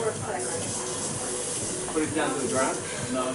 Put it down to the ground? Well,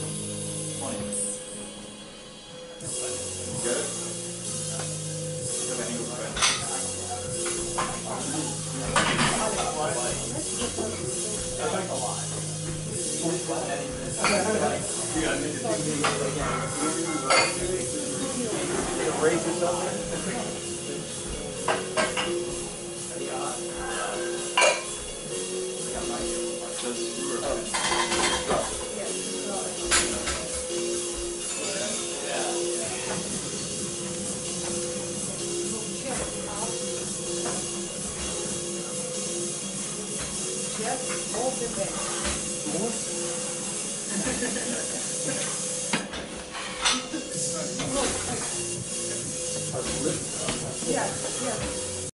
Get the More than that. More?